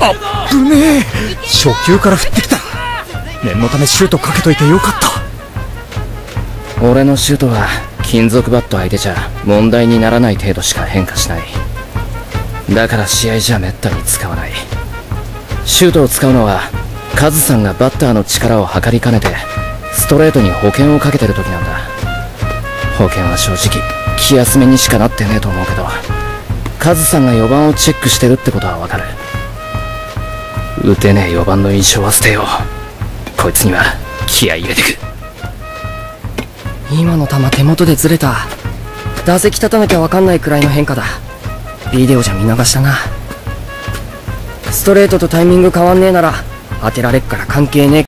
あぶねえ。初球から振ってきた。念のためシュートかけといてよかった。俺のシュートは金属バット相手じゃ問題にならない程度しか変化しない。だから試合じゃめったに使わない。シュートを使うのはカズさんがバッターの力を測りかねてストレートに保険をかけてる時なんだ。保険は正直気休めにしかなってねえと思うけどカズさんが4番をチェックしてるってことはわかる。打てねえ4番の印象は捨てよう。こいつには気合入れてく。今の球手元でずれた。打席立たなきゃ分かんないくらいの変化だ。ビデオじゃ見逃したな。ストレートとタイミング変わんねえなら当てられっから関係ねえ。